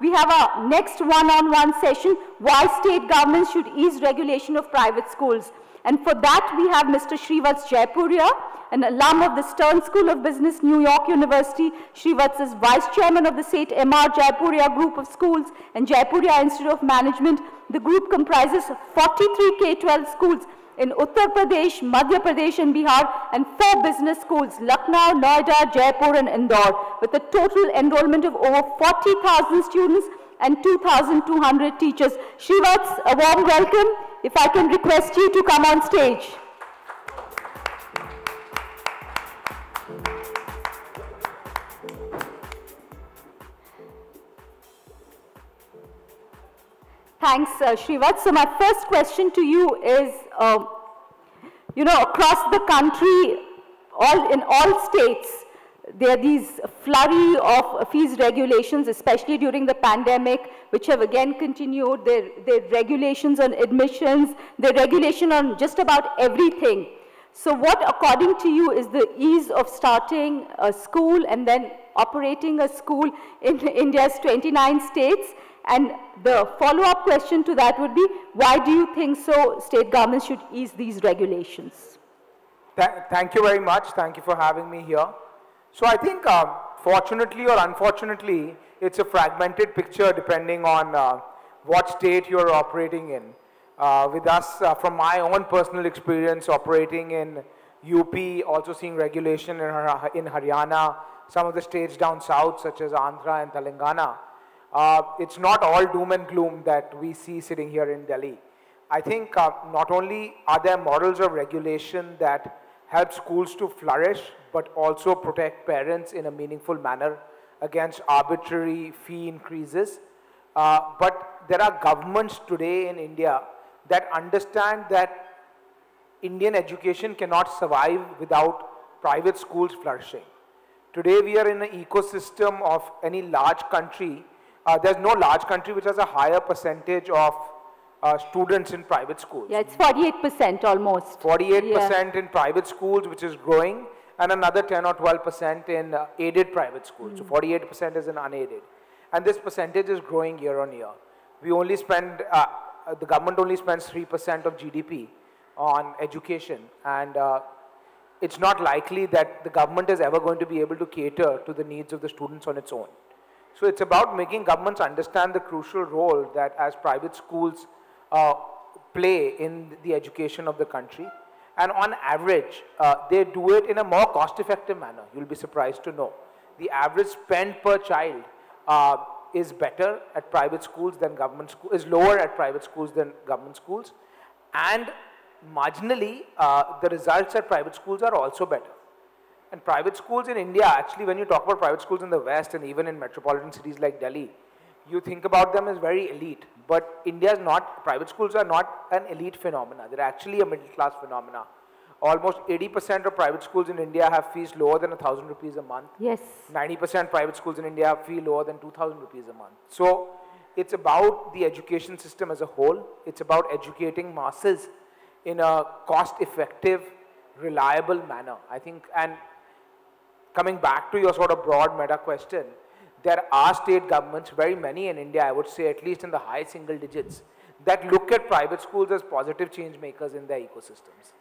we have our next one-on-one -on -one session, why state governments should ease regulation of private schools. And for that, we have Mr. Shreevats Jaipuria, an alum of the Stern School of Business, New York University. Shreevats is vice chairman of the Seth M.R. Jaipuria Group of Schools and Jaipuria Institute of Management. The group comprises 43 K-12 schools in Uttar Pradesh, Madhya Pradesh and Bihar and four business schools, Lucknow, Noida, Jaipur and Indore, with a total enrollment of over 40,000 students and 2,200 teachers. Shreevats, a warm welcome. If I can request you to come on stage. Thanks, uh, Shreevats. So my first question to you is, uh, you know, across the country, all in all states, there are these flurry of fees regulations, especially during the pandemic, which have again continued. Their, there are regulations on admissions, their regulation on just about everything. So what, according to you, is the ease of starting a school and then operating a school in India's 29 states? And the follow-up question to that would be, why do you think so state governments should ease these regulations? Th thank you very much. Thank you for having me here. So I think, uh, fortunately or unfortunately, it's a fragmented picture depending on uh, what state you're operating in. Uh, with us, uh, from my own personal experience operating in UP, also seeing regulation in, in Haryana, some of the states down south such as Andhra and Telangana, uh, it's not all doom and gloom that we see sitting here in Delhi. I think uh, not only are there models of regulation that help schools to flourish, but also protect parents in a meaningful manner against arbitrary fee increases. Uh, but there are governments today in India that understand that Indian education cannot survive without private schools flourishing. Today we are in an ecosystem of any large country uh, there's no large country which has a higher percentage of uh, students in private schools. Yeah, it's 48% almost. 48% yeah. in private schools, which is growing, and another 10 or 12% in uh, aided private schools. Mm. So 48% is in unaided. And this percentage is growing year on year. We only spend, uh, uh the government only spends 3% of GDP on education. And uh, it's not likely that the government is ever going to be able to cater to the needs of the students on its own. So it's about making governments understand the crucial role that as private schools uh, play in the education of the country. And on average, uh, they do it in a more cost-effective manner. You'll be surprised to know. The average spend per child uh, is better at private schools than government schools, is lower at private schools than government schools. And marginally, uh, the results at private schools are also better. And private schools in India, actually, when you talk about private schools in the West and even in metropolitan cities like Delhi, you think about them as very elite. But India's not, private schools are not an elite phenomena. They're actually a middle class phenomena. Almost 80% of private schools in India have fees lower than 1,000 rupees a month. Yes. 90% private schools in India have fee lower than 2,000 rupees a month. So it's about the education system as a whole. It's about educating masses in a cost effective, reliable manner. I think, and coming back to your sort of broad meta question, there are state governments, very many in India, I would say at least in the high single digits, that look at private schools as positive change makers in their ecosystems.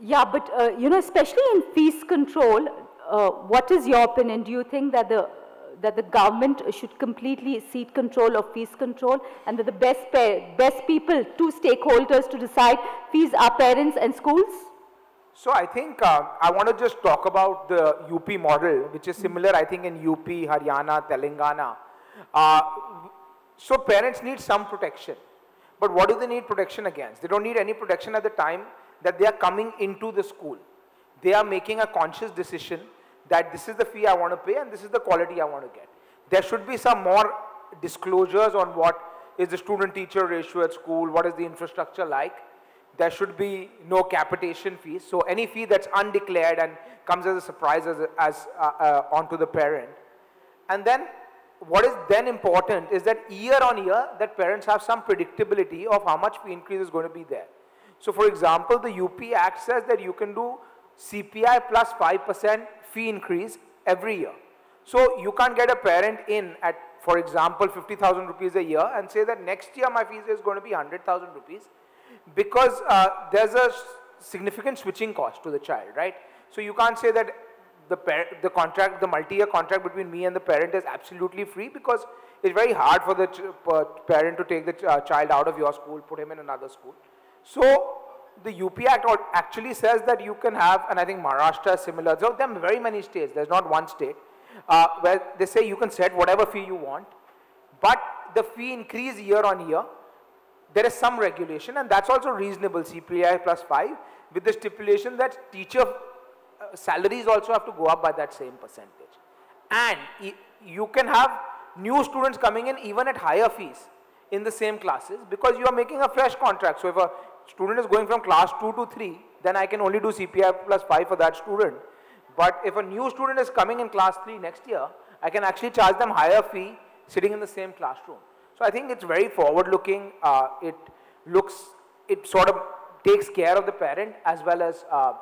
Yeah, but uh, you know, especially in fees control, uh, what is your opinion? Do you think that the that the government should completely cede control of fees control and that the best best people, two stakeholders to decide fees are parents and schools? So I think uh, I want to just talk about the UP model, which is similar, I think, in UP, Haryana, Telangana. Uh, so parents need some protection. But what do they need protection against? They don't need any protection at the time that they are coming into the school. They are making a conscious decision that this is the fee I want to pay and this is the quality I want to get. There should be some more disclosures on what is the student-teacher ratio at school, what is the infrastructure like, there should be no capitation fees. So any fee that's undeclared and comes as a surprise as, as uh, uh, onto the parent. And then what is then important is that year on year that parents have some predictability of how much fee increase is going to be there. So for example, the UP Act says that you can do CPI plus 5% fee increase every year. So you can't get a parent in at for example, 50,000 rupees a year and say that next year my fees is going to be 100,000 rupees because uh, there's a significant switching cost to the child, right? So you can't say that the, the contract, the multi-year contract between me and the parent is absolutely free because it's very hard for the parent to take the ch uh, child out of your school, put him in another school. So the UP Act actually says that you can have, and I think Maharashtra is similar. There are very many states. There's not one state uh, where they say you can set whatever fee you want, but the fee increase year on year. There is some regulation, and that's also reasonable. CPI plus five, with the stipulation that teacher uh, salaries also have to go up by that same percentage, and you can have new students coming in even at higher fees in the same classes because you are making a fresh contract. So if a student is going from class 2 to 3, then I can only do CPI plus 5 for that student. But if a new student is coming in class 3 next year, I can actually charge them higher fee sitting in the same classroom. So I think it's very forward looking. Uh, it looks, it sort of takes care of the parent as well as uh,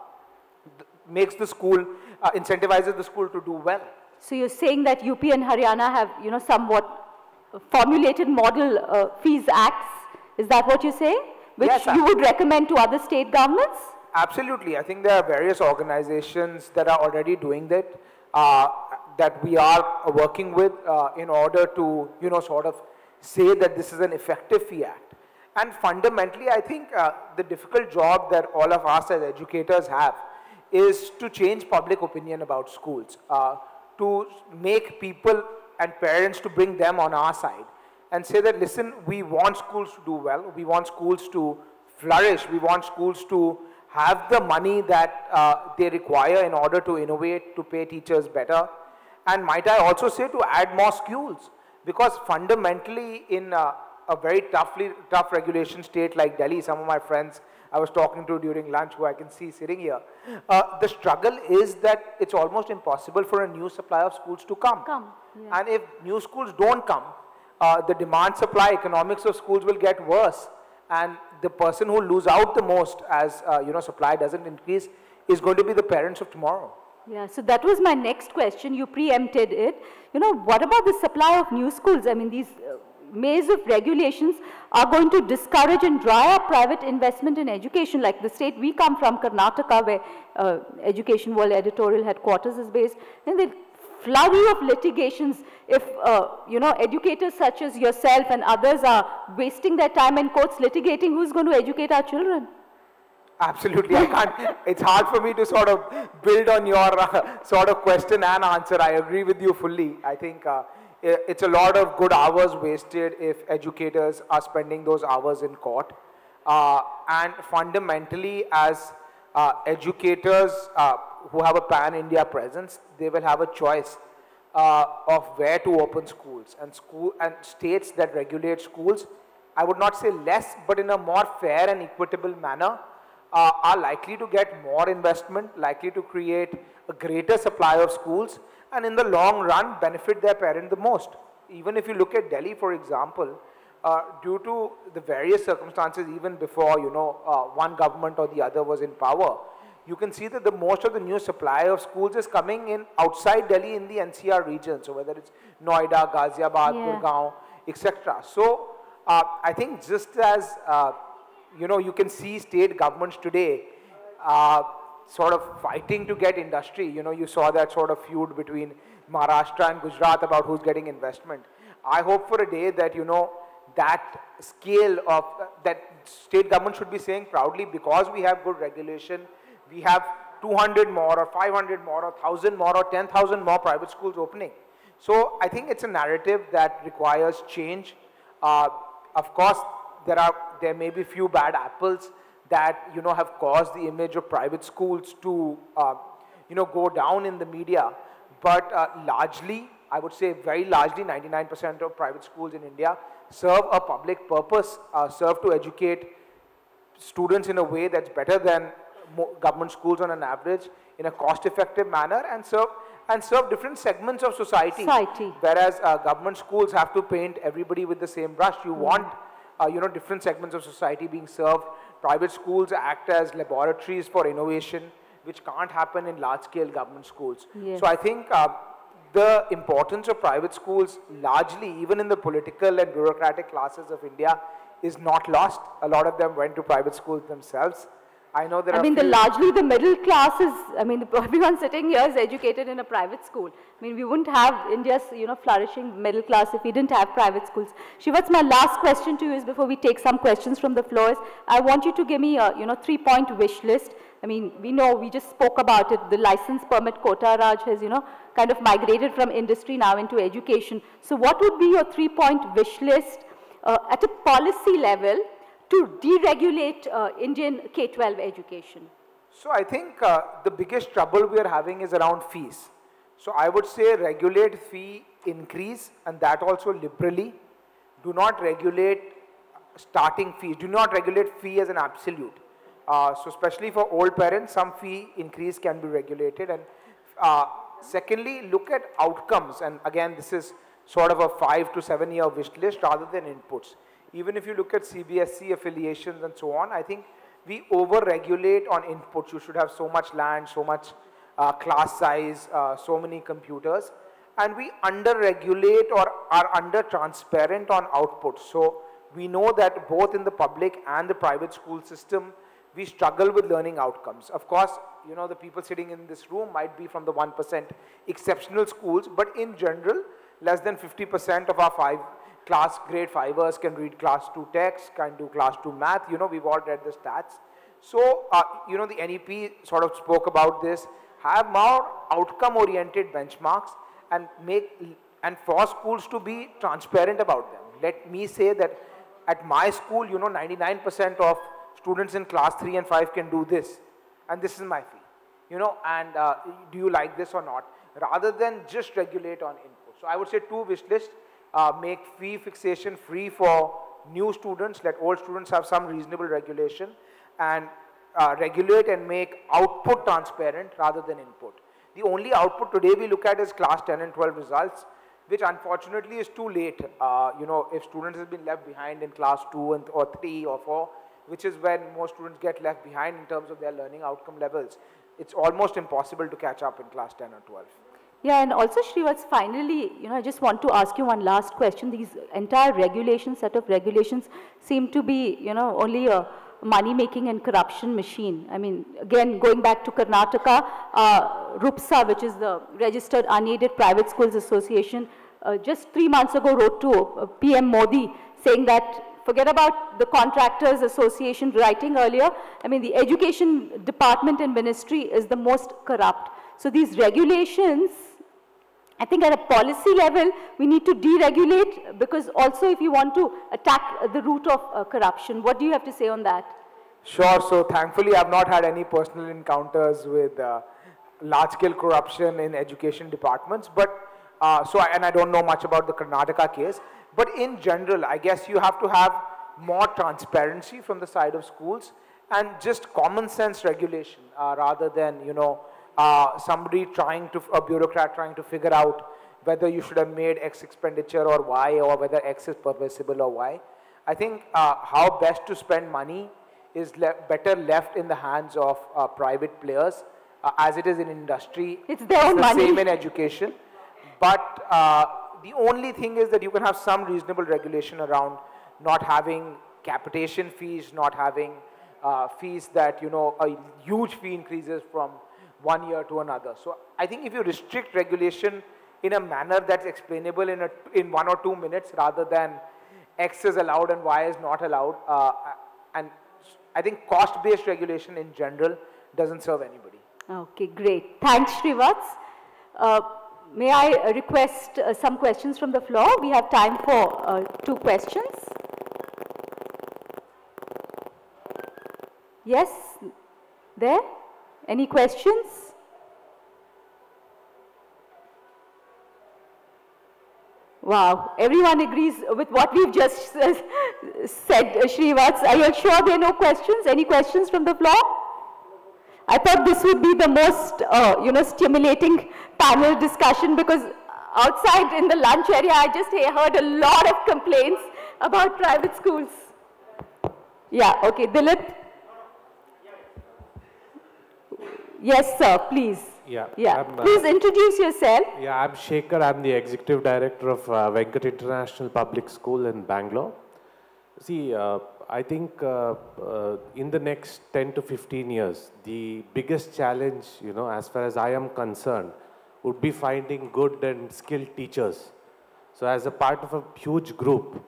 makes the school, uh, incentivizes the school to do well. So you're saying that UP and Haryana have, you know, somewhat formulated model uh, fees acts. Is that what you're saying? Which yes, you would recommend to other state governments? Absolutely. I think there are various organizations that are already doing that, uh, that we are working with uh, in order to, you know, sort of say that this is an effective fee act. And fundamentally, I think uh, the difficult job that all of us as educators have is to change public opinion about schools. Uh, to make people and parents to bring them on our side and say that, listen, we want schools to do well, we want schools to flourish, we want schools to have the money that uh, they require in order to innovate, to pay teachers better. And might I also say to add more schools because fundamentally in uh, a very toughly, tough regulation state like Delhi, some of my friends I was talking to during lunch who I can see sitting here. Uh, the struggle is that it's almost impossible for a new supply of schools to come. come yeah. And if new schools don't come, uh, the demand supply economics of schools will get worse. And the person who lose out the most as uh, you know supply doesn't increase is going to be the parents of tomorrow. Yeah, so that was my next question. You preempted it. You know, what about the supply of new schools? I mean, these uh, maze of regulations are going to discourage and dry up private investment in education like the state we come from, Karnataka, where uh, Education World editorial headquarters is based, and the flurry of litigations if, uh, you know, educators such as yourself and others are wasting their time in courts litigating who's going to educate our children. Absolutely, I can't. it's hard for me to sort of build on your uh, sort of question and answer. I agree with you fully. I think uh, it's a lot of good hours wasted if educators are spending those hours in court. Uh, and fundamentally, as uh, educators uh, who have a pan-India presence, they will have a choice uh, of where to open schools. And, school, and states that regulate schools, I would not say less, but in a more fair and equitable manner, uh, are likely to get more investment, likely to create a greater supply of schools, and in the long run benefit their parent the most. Even if you look at Delhi, for example, uh, due to the various circumstances even before, you know, uh, one government or the other was in power, you can see that the most of the new supply of schools is coming in outside Delhi in the NCR region. So whether it's Noida, Ghaziabad, yeah. Gurgaon, etc. So uh, I think just as, uh, you know, you can see state governments today uh, sort of fighting to get industry. You know, you saw that sort of feud between Maharashtra and Gujarat about who's getting investment. I hope for a day that, you know, that scale of, uh, that state government should be saying proudly because we have good regulation, we have 200 more or 500 more or 1000 more or 10,000 more private schools opening. So I think it's a narrative that requires change. Uh, of course, there are, there may be a few bad apples, that you know have caused the image of private schools to uh, you know go down in the media but uh, largely I would say very largely 99% of private schools in India serve a public purpose uh, serve to educate students in a way that's better than government schools on an average in a cost effective manner and serve and serve different segments of society, society. whereas uh, government schools have to paint everybody with the same brush you mm. want uh, you know different segments of society being served private schools act as laboratories for innovation, which can't happen in large-scale government schools. Yes. So I think uh, the importance of private schools largely, even in the political and bureaucratic classes of India, is not lost. A lot of them went to private schools themselves. I know there I mean, the largely the middle class is, I mean, everyone sitting here is educated in a private school. I mean, we wouldn't have India's, you know, flourishing middle class if we didn't have private schools. Shivats, my last question to you is before we take some questions from the floor is, I want you to give me a, you know, three-point wish list. I mean, we know, we just spoke about it, the license permit quota, Raj, has, you know, kind of migrated from industry now into education. So what would be your three-point wish list uh, at a policy level to deregulate uh, Indian K-12 education? So I think uh, the biggest trouble we are having is around fees. So I would say regulate fee increase and that also liberally. Do not regulate starting fees. Do not regulate fee as an absolute. Uh, so especially for old parents, some fee increase can be regulated. And uh, secondly, look at outcomes. And again, this is sort of a five to seven year wish list rather than inputs. Even if you look at CBSE affiliations and so on, I think we over-regulate on inputs. You should have so much land, so much uh, class size, uh, so many computers. And we under-regulate or are under-transparent on outputs. So we know that both in the public and the private school system, we struggle with learning outcomes. Of course, you know, the people sitting in this room might be from the 1% exceptional schools, but in general, less than 50% of our five class grade fivers can read class 2 text, can do class 2 math. You know, we've all read the stats. So, uh, you know, the NEP sort of spoke about this. Have more outcome oriented benchmarks and make and for schools to be transparent about them. Let me say that at my school, you know, 99% of students in class 3 and 5 can do this. And this is my fee. You know, and uh, do you like this or not? Rather than just regulate on input. So I would say two wish lists uh, make fee fixation free for new students, let old students have some reasonable regulation, and uh, regulate and make output transparent rather than input. The only output today we look at is class 10 and 12 results, which unfortunately is too late. Uh, you know, if students have been left behind in class 2 and, or 3 or 4, which is when most students get left behind in terms of their learning outcome levels, it's almost impossible to catch up in class 10 or 12. Yeah, and also Shreevats, finally, you know, I just want to ask you one last question. These entire regulations, set of regulations seem to be, you know, only a money-making and corruption machine. I mean, again, going back to Karnataka, uh, RUPSA, which is the Registered Unaided Private Schools Association, uh, just three months ago wrote to uh, PM Modi saying that forget about the contractors association writing earlier. I mean, the education department and ministry is the most corrupt. So these regulations, I think at a policy level, we need to deregulate because also if you want to attack the root of uh, corruption, what do you have to say on that? Sure. So thankfully, I've not had any personal encounters with uh, large-scale corruption in education departments. But uh, so, I, and I don't know much about the Karnataka case. But in general, I guess you have to have more transparency from the side of schools and just common sense regulation uh, rather than you know uh, somebody trying to a bureaucrat trying to figure out whether you should have made X expenditure or Y or whether X is permissible or Y. I think uh, how best to spend money is le better left in the hands of uh, private players uh, as it is in industry. It's their own the money. same in education. But uh, the only thing is that you can have some reasonable regulation around not having capitation fees, not having uh, fees that, you know, a huge fee increases from one year to another. So I think if you restrict regulation in a manner that's explainable in, a, in one or two minutes rather than X is allowed and Y is not allowed, uh, and I think cost-based regulation in general doesn't serve anybody. Okay, great. Thanks, Shreevats. Uh, may I request uh, some questions from the floor? We have time for uh, two questions. Yes, there? Any questions? Wow, everyone agrees with what we've just said, uh. Are you sure there are no questions? Any questions from the floor? I thought this would be the most, uh, you know, stimulating panel discussion because outside in the lunch area, I just heard a lot of complaints about private schools. Yeah, okay, Dilip? Yes, sir, please. Yeah. Yeah. I'm, uh, Please introduce yourself. Yeah, I'm Shekhar. I'm the executive director of uh, Venkat International Public School in Bangalore. See, uh, I think uh, uh, in the next 10 to 15 years, the biggest challenge, you know, as far as I am concerned, would be finding good and skilled teachers. So, as a part of a huge group,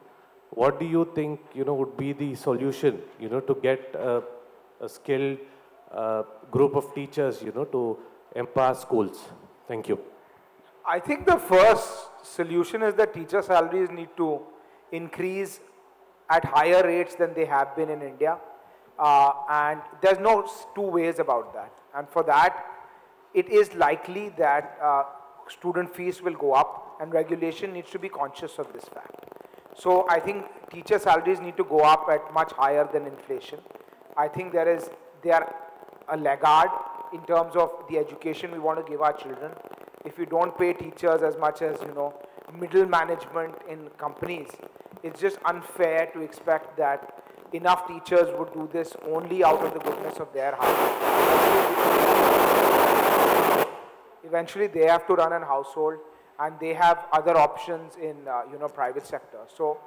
what do you think, you know, would be the solution, you know, to get a, a skilled group of teachers, you know, to empower schools? Thank you. I think the first solution is that teacher salaries need to increase at higher rates than they have been in India. Uh, and there's no two ways about that. And for that, it is likely that uh, student fees will go up and regulation needs to be conscious of this fact. So I think teacher salaries need to go up at much higher than inflation. I think there is, they are a laggard in terms of the education we want to give our children. If you don't pay teachers as much as, you know, middle management in companies, it's just unfair to expect that enough teachers would do this only out of the goodness of their heart. Eventually, they have to run a household and they have other options in, uh, you know, private sector. So,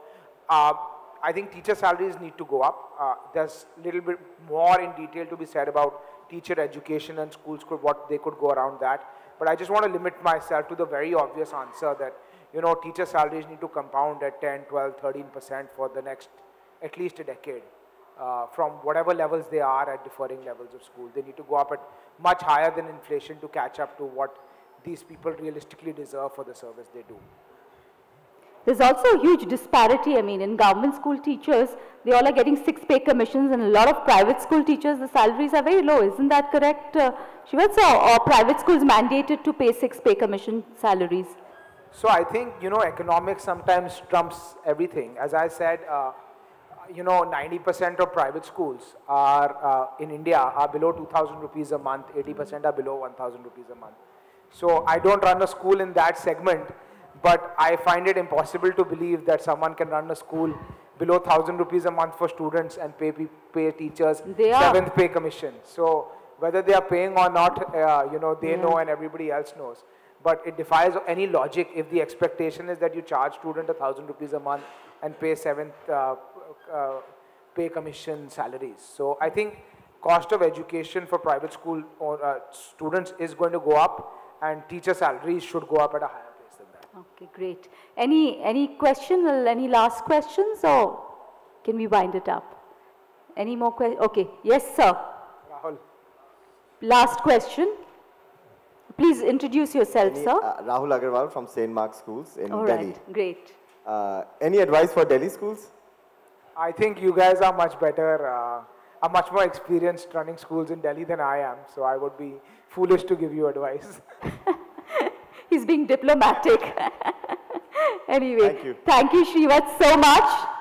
uh, I think teacher salaries need to go up. Uh, there's a little bit more in detail to be said about teacher education and schools could, what they could go around that. But I just want to limit myself to the very obvious answer that, you know, teacher salaries need to compound at 10, 12, 13% for the next, at least a decade. Uh, from whatever levels they are at differing levels of school. They need to go up at much higher than inflation to catch up to what these people realistically deserve for the service they do. There's also a huge disparity. I mean, in government school teachers, they all are getting six pay commissions, and a lot of private school teachers, the salaries are very low. Isn't that correct, uh, Shivat? So, or private schools mandated to pay six pay commission salaries? So I think, you know, economics sometimes trumps everything. As I said, uh, you know, 90% of private schools are uh, in India are below 2,000 rupees a month, 80% are below 1,000 rupees a month. So I don't run a school in that segment, but I find it impossible to believe that someone can run a school below 1,000 rupees a month for students and pay, pay teachers They are. seventh pay commission. So whether they are paying or not, uh, you know, they know and everybody else knows. But it defies any logic if the expectation is that you charge student a thousand rupees a month and pay seventh uh, uh, pay commission salaries. So I think cost of education for private school or, uh, students is going to go up and teacher salaries should go up at a higher pace than that. Okay, great. Any, any question, any last questions, or can we wind it up? Any more questions? Okay, yes, sir. Rahul. Last question. Please introduce yourself, Any- sir. uh, Rahul Agarwal from St. Mark's Schools in All Delhi. right, great. Uh, any advice for Delhi schools? I think you guys are much better, uh, are much more experienced running schools in Delhi than I am. So I would be foolish to give you advice. He's being diplomatic. anyway, Thank you. thank you, Shreevat, so much.